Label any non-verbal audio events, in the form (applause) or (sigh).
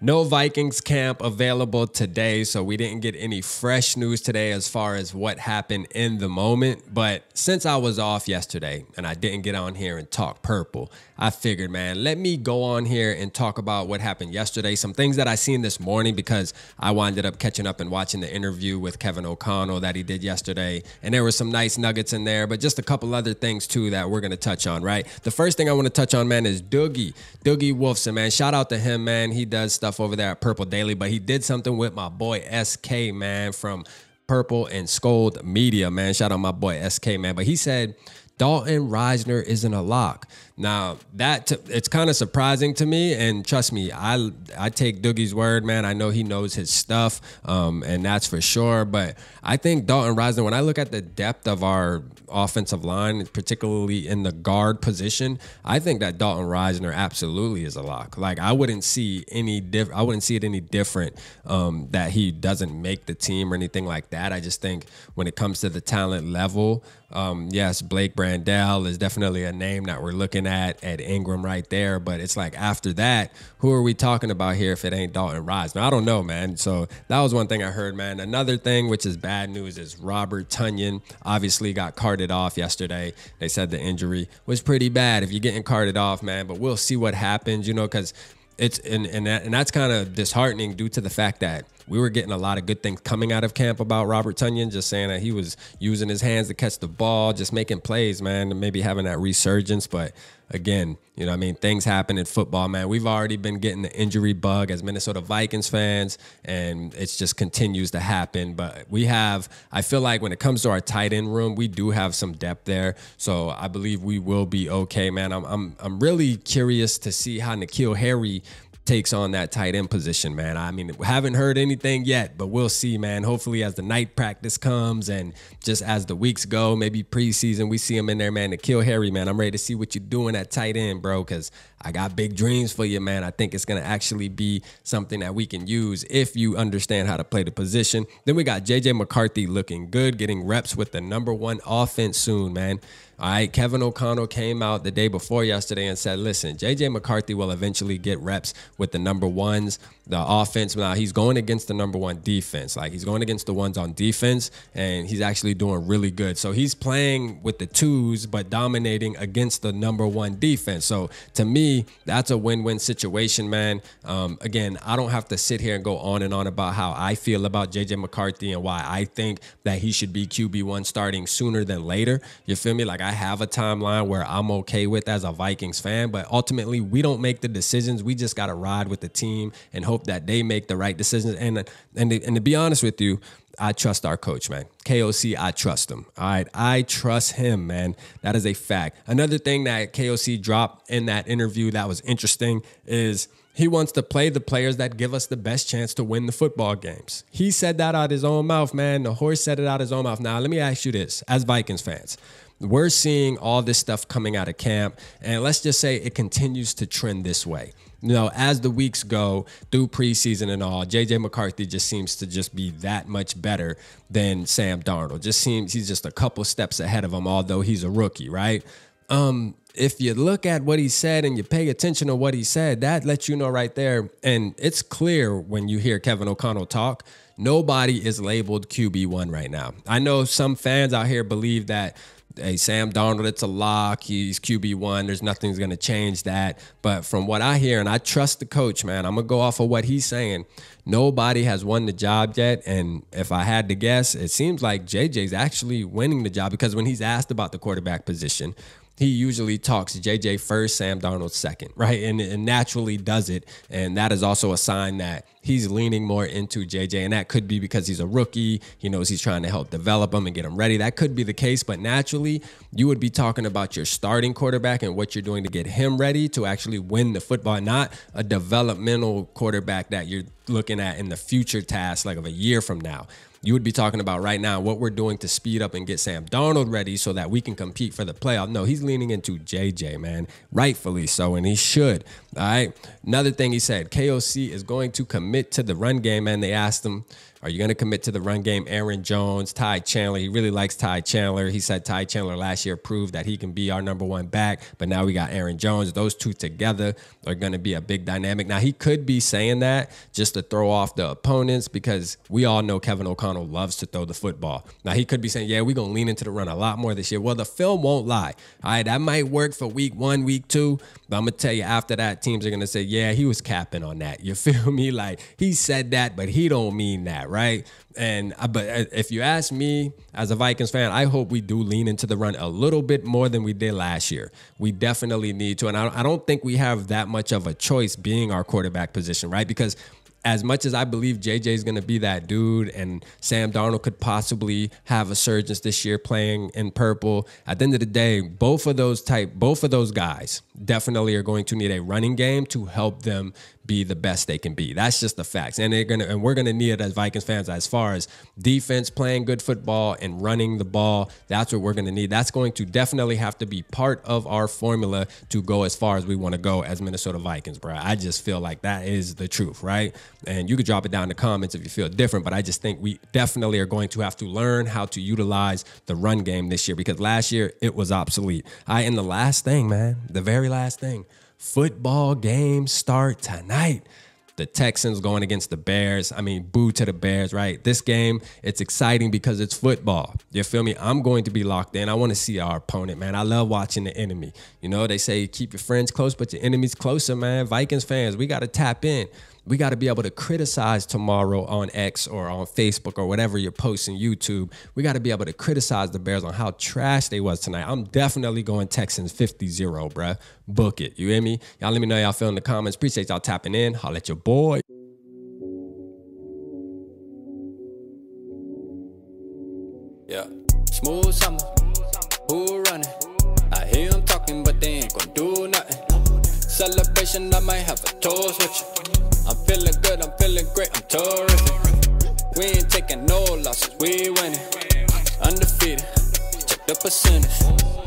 No Vikings camp available today, so we didn't get any fresh news today as far as what happened in the moment. But since I was off yesterday and I didn't get on here and talk purple, I figured, man, let me go on here and talk about what happened yesterday, some things that I seen this morning because I winded up catching up and watching the interview with Kevin O'Connell that he did yesterday. And there were some nice nuggets in there, but just a couple other things too that we're gonna touch on, right? The first thing I want to touch on, man, is Doogie. Doogie Wolfson, man. Shout out to him, man. He does stuff stuff over there at Purple Daily, but he did something with my boy SK, man, from Purple and Skol Media, man. Shout out my boy SK, man. But he said Dalton Risner isn't a lock. Now that t- it's kind of surprising to me, and trust me, I I take Doogie's word, man. I know he knows his stuff, um, and that's for sure. But I think Dalton Risner, when I look at the depth of our offensive line, particularly in the guard position, I think that Dalton Risner absolutely is a lock. Like I wouldn't see any diff- I wouldn't see it any different um, that he doesn't make the team or anything like that. I just think when it comes to the talent level, um, yes, Blake Brandel is definitely a name that we're looking at Ed Ingram right there. But it's like after that, who are we talking about here if it ain't Dalton Risner? I don't know, man. So that was one thing I heard, man. Another thing, which is bad news, is Robert Tonyan obviously got carted off yesterday. They said the injury was pretty bad if you're getting carted off, man. But we'll see what happens, you know, because it's and and, that, and that's kind of disheartening due to the fact that we were getting a lot of good things coming out of camp about Robert Tonyan, just saying that he was using his hands to catch the ball, just making plays, man, and maybe having that resurgence. But again, you know, I mean, things happen in football, man. We've already been getting the injury bug as Minnesota Vikings fans, and it just continues to happen. But we have, I feel like when it comes to our tight end room, we do have some depth there. So I believe we will be okay, man. I'm, I'm, I'm really curious to see how N'Keal Harry takes on that tight end position, man. I mean, haven't heard anything yet, but we'll see, man. Hopefully, as the night practice comes and just as the weeks go, maybe preseason, we see him in there, man. N'Keal Harry, man. I'm ready to see what you're doing at tight end, bro, because I got big dreams for you, man. I think it's going to actually be something that we can use if you understand how to play the position. Then we got JJ McCarthy looking good, getting reps with the number one offense soon, man. All right, Kevin O'Connell came out the day before yesterday and said, listen, JJ McCarthy will eventually get reps with the number ones, the offense. Now, he's going against the number one defense. Like, he's going against the ones on defense, and he's actually doing really good. So, he's playing with the twos, but dominating against the number one defense. So, to me, that's a win win situation, man. Um, again, I don't have to sit here and go on and on about how I feel about JJ McCarthy and why I think that he should be QB1 starting sooner than later. You feel me? Like, I have a timeline where I'm okay with as a Vikings fan, but ultimately we don't make the decisions. We just got to ride with the team and hope that they make the right decisions. And and and to be honest with you, I trust our coach, man. KOC, I trust him. All right. I trust him, man. That is a fact. Another thing that KOC dropped in that interview that was interesting is he wants to play the players that give us the best chance to win the football games. He said that out his own mouth, man. The horse said it out his own mouth. Now, let me ask you this as Vikings fans we're seeing all this stuff coming out of camp, and let's just say it continues to trend this way. You know, as the weeks go through preseason and all, JJ McCarthy just seems to just be that much better than Sam Darnold. Just seems he's just a couple steps ahead of him, although he's a rookie, right? Um, if you look at what he said and you pay attention to what he said, that lets you know right there. And it's clear when you hear Kevin O'Connell talk, nobody is labeled QB1 right now. I know some fans out here believe that hey, Sam Darnold, it's a lock. He's QB1. There's nothing's going to change that. But from what I hear, and I trust the coach, man, I'm going to go off of what he's saying. Nobody has won the job yet. And if I had to guess, it seems like JJ's actually winning the job because when he's asked about the quarterback position, he usually talks JJ first, Sam Darnold second, right? And, and naturally does it. And that is also a sign that he's leaning more into JJ. And that could be because he's a rookie. He knows he's trying to help develop him and get him ready. That could be the case. But naturally, you would be talking about your starting quarterback and what you're doing to get him ready to actually win the football, not a developmental quarterback that you're looking at in the future task like of a year from now you would be talking about right now what we're doing to speed up and get Sam Darnold ready so that we can compete for the playoff. No, he's leaning into JJ, man, rightfully so, and he should. All right. Another thing he said, KOC is going to commit to the run game, and they asked him Are you going to commit to the run game? Aaron Jones, Ty Chandler. He really likes Ty Chandler. He said Ty Chandler last year proved that he can be our number one back, but now we got Aaron Jones. Those two together are going to be a big dynamic. Now, he could be saying that just to throw off the opponents because we all know Kevin O'Connell loves to throw the football. Now, he could be saying, yeah, we're going to lean into the run a lot more this year. Well, the film won't lie. All right, that might work for week one, week two, but I'm going to tell you after that, teams are going to say, yeah, he was capping on that. You (laughs) feel me? Like he said that, but he don't mean that, right? And uh, but uh, if you ask me as a Vikings fan, I hope we do lean into the run a little bit more than we did last year. We definitely need to, and I, don't think we have that much of a choice being our quarterback position, right? Because as much as I believe JJ is going to be that dude and Sam Darnold could possibly have a surge this year playing in purple, at the end of the day, both of those type, both of those guys definitely are going to need a running game to help them be the best they can be. That's just the facts. And they're gonna and we're gonna need it as Vikings fans as far as defense playing good football and running the ball. That's what we're gonna need. That's going to definitely have to be part of our formula to go as far as we want to go as Minnesota Vikings, bro. I just feel like that is the truth, right? And you could drop it down in the comments if you feel different, but I just think we definitely are going to have to learn how to utilize the run game this year because last year it was obsolete. I and the last thing, man, the very last thing football games start tonight. The Texans going against the Bears. I mean, boo to the Bears, right? This game, it's exciting because it's football. You feel me? I'm going to be locked in. I want to see our opponent, man. I love watching the enemy. You know, they say keep your friends close, but your enemies closer, man. Vikings fans, we got to tap in we got to be able to criticize tomorrow on X or on Facebook or whatever you're posting YouTube. We got to be able to criticize the Bears on how trash they was tonight. I'm definitely going Texans 50-0, bruh. Book it. You hear me? Y'all let me know y'all feel in the comments. Appreciate y'all tapping in. Holla at your boy. Yeah. Smooth summer. Who running? I hear them talking, but they ain't gonna do nothing. Celebration, I might have a toast with you. I'm feeling good, I'm feeling great, I'm terrific. We ain't taking no losses, we winning. Undefeated, check the percentage.